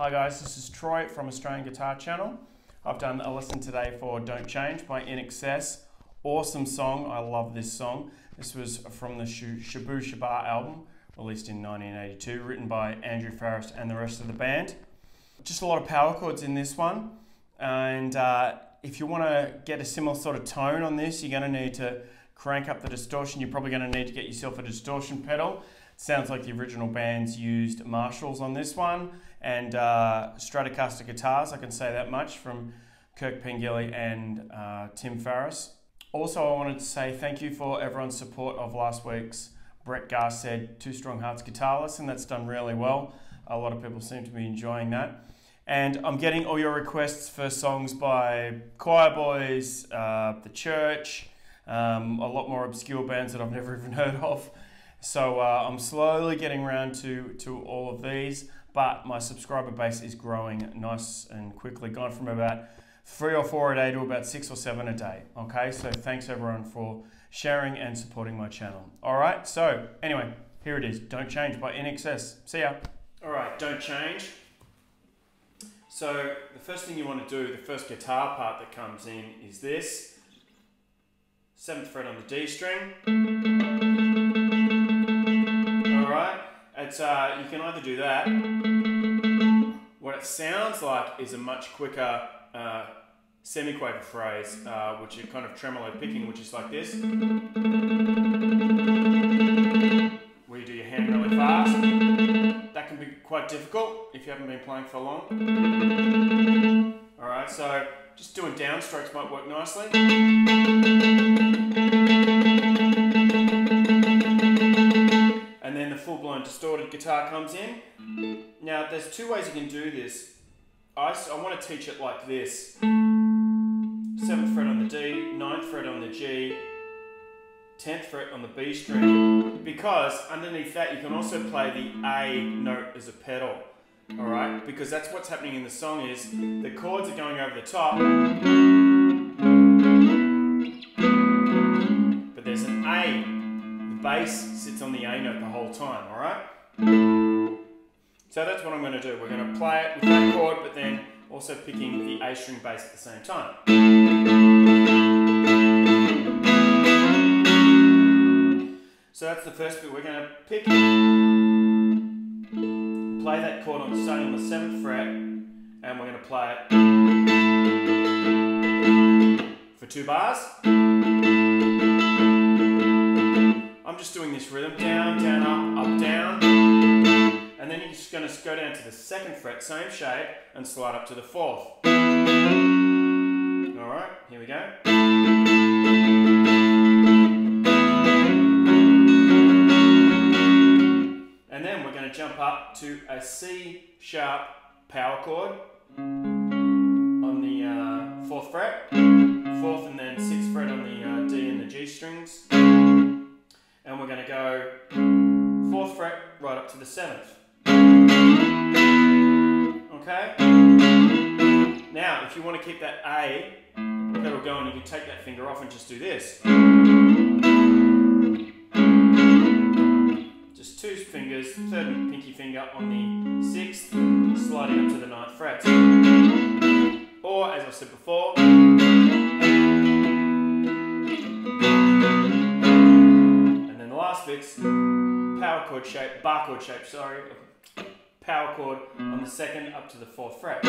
Hi guys, this is Troy from Australian Guitar Channel. I've done a lesson today for Don't Change by INXS. Awesome song, I love this song. This was from the Shabooh Shoobah album, released in 1982, written by Andrew Farriss and the rest of the band. Just a lot of power chords in this one, and uh, if you want to get a similar sort of tone on this, you're going to need to crank up the distortion. You're probably going to need to get yourself a distortion pedal. Sounds like the original bands used Marshalls on this one and uh, Stratocaster guitars, I can say that much, from Kirk Pengilly and uh, Tim Farriss. Also, I wanted to say thank you for everyone's support of last week's Brett Garsed Two Strong Hearts guitar lesson. That's done really well. A lot of people seem to be enjoying that. And I'm getting all your requests for songs by Quireboys, uh, The Church, um, a lot more obscure bands that I've never even heard of. So uh, I'm slowly getting around to, to all of these, but my subscriber base is growing nice and quickly, gone from about three or four a day to about six or seven a day. Okay, so thanks everyone for sharing and supporting my channel. All right, so anyway, here it is. Don't Change by INXS. See ya. All right, Don't Change. So the first thing you want to do, the first guitar part that comes in is this. Seventh fret on the D string. It's uh, you can either do that. What it sounds like is a much quicker uh, semiquaver phrase, uh, which is kind of tremolo picking, which is like this, where you do your hand really fast. That can be quite difficult if you haven't been playing for long. All right, so just doing downstrokes might work nicely. Guitar comes in. Now, there's two ways you can do this. I, I want to teach it like this. 7th fret on the D, 9th fret on the G, 10th fret on the B string, because underneath that you can also play the A note as a pedal. Alright? Because that's what's happening in the song is the chords are going over the top, but there's an A The bass sits on the A note the whole time, alright? So that's what I'm going to do. We're going to play it with that chord, but then also picking the A string bass at the same time. So that's the first bit. We're going to pick, play that chord on starting on the 7th fret, and we're going to play it for two bars. I'm just doing this rhythm, down, down, up, up, down. And then you're just going to go down to the second fret, same shape, and slide up to the fourth. Alright, here we go. And then we're going to jump up to a C sharp power chord on the uh, fourth fret, fourth and then sixth fret on the uh, D and the G strings and we're going to go fourth fret right up to the seventh. Okay? Now, if you want to keep that A pedal going, you can take that finger off and just do this. Just two fingers, third and pinky finger on the sixth, sliding up to the ninth fret. Or, as I said before, power chord shape, bar chord shape, sorry, power chord on the second up to the fourth fret.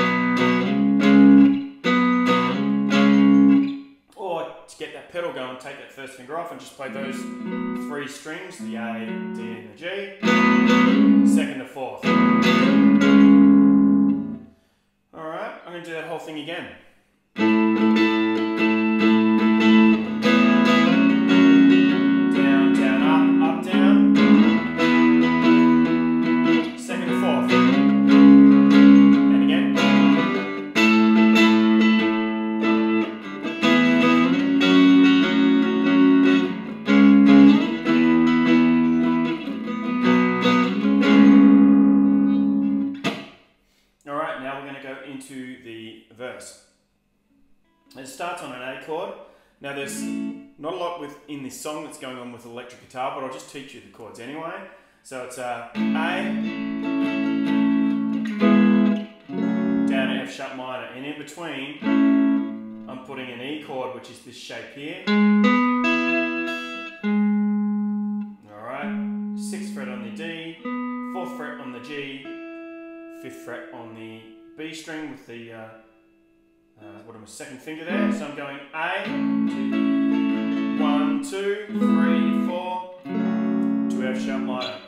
Or to get that pedal going, take that first finger off and just play those three strings, the A, D and the G, second to fourth. Alright, I'm going to do that whole thing again. It starts on an A chord. Now there's not a lot with in this song that's going on with electric guitar, but I'll just teach you the chords anyway. So it's a A, down to F sharp minor, and in between, I'm putting an E chord, which is this shape here. Alright, sixth fret on the D, fourth fret on the G, fifth fret on the B string with the, uh, uh, what am I, second finger there. So I'm going A, two, one, two, three, four, to F sharp minor.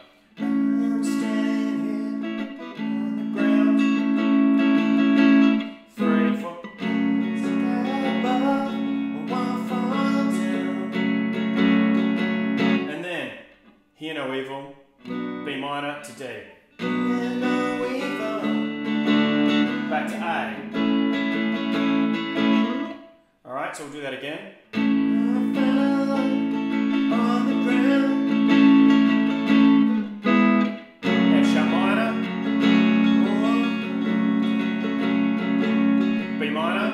Hear no evil, B minor to D. Hear no evil, back to A. Alright, so we'll do that again. Sharp minor. B minor.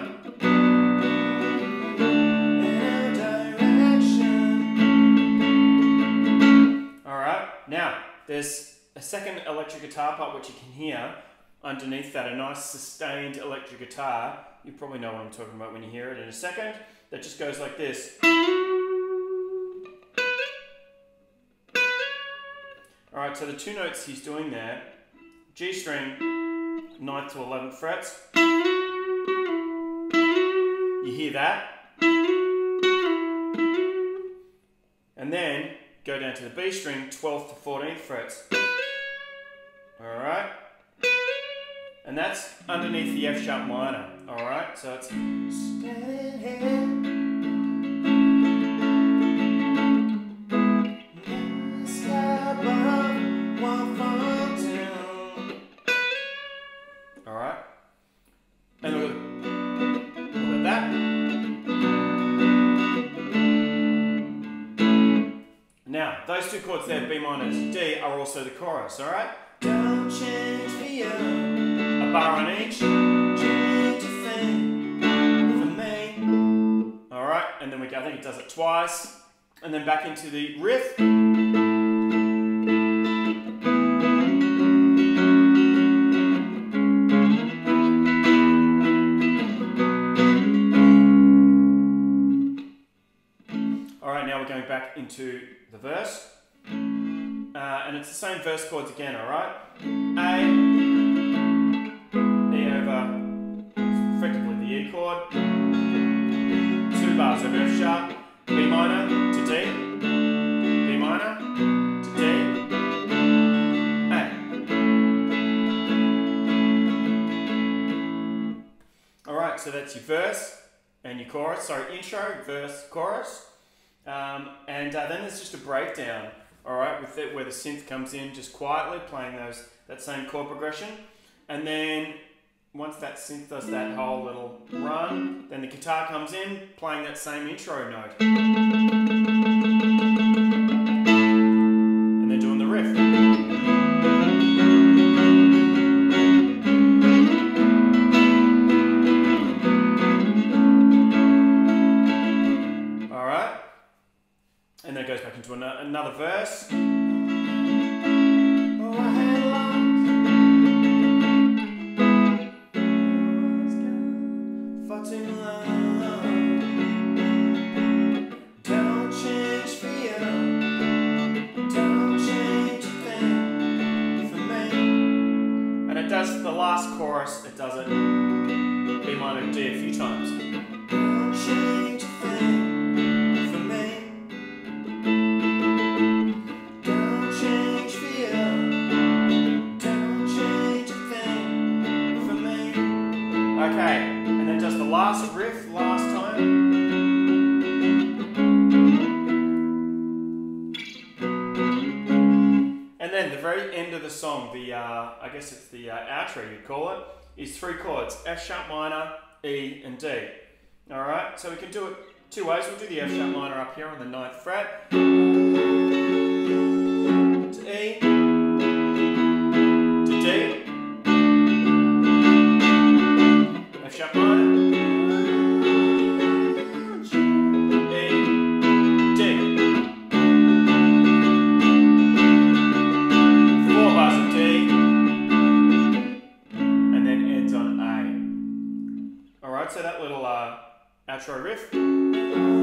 All right, now there's a second electric guitar part which you can hear underneath that, a nice sustained electric guitar. You probably know what I'm talking about when you hear it in a second. That just goes like this. Alright, so the two notes he's doing there, G string, 9th to 11th frets. You hear that. And then go down to the B string, 12th to 14th frets. Alright? And that's underneath the F sharp minor. Alright? So it's that. Now, those two chords there, B minor D, are also the chorus, alright? Don't change. Alright, and then we go, I think it does it twice. And then back into the riff. Alright, now we're going back into the verse. Uh, and it's the same verse chords again, alright? A, chord, two bars of F sharp, B minor to D, B minor to D, A. Alright, so that's your verse and your chorus, sorry, intro, verse, chorus. Um, and uh, then there's just a breakdown, all right, with it where the synth comes in just quietly playing those that same chord progression, and then once that synth does that whole little run, then the guitar comes in playing that same intro note. another verse. doing the last chorus, it does it B minor D a few times. Okay, and then the last riff last time. And then the very end of the song, the uh, I guess it's the uh, outro you'd call it, is three chords, F sharp minor, E and D. Alright, so we can do it two ways. We'll do the F sharp minor up here on the ninth fret. right, so outro riff.